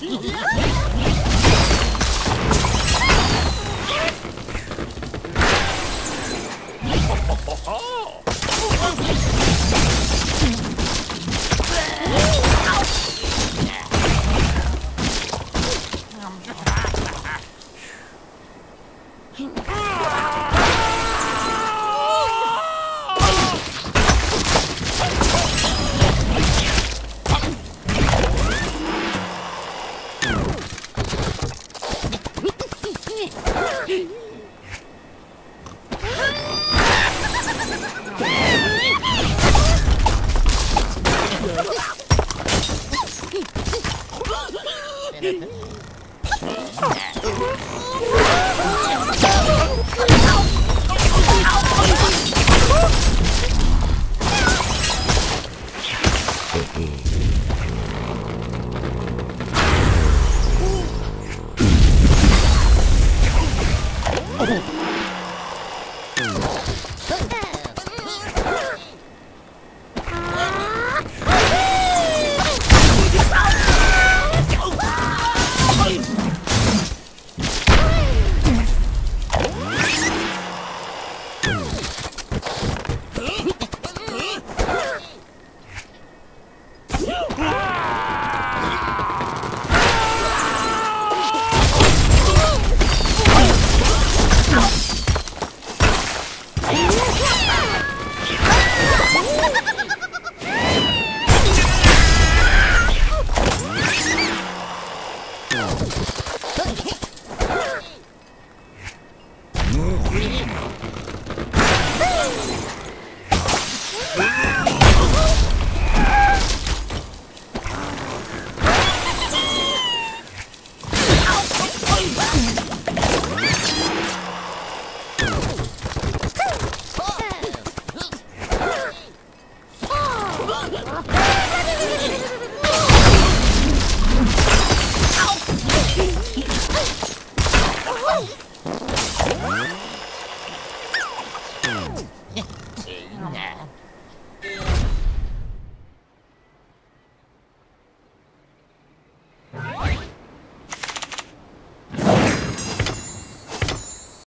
Yeah! Oh, Hey! Hey!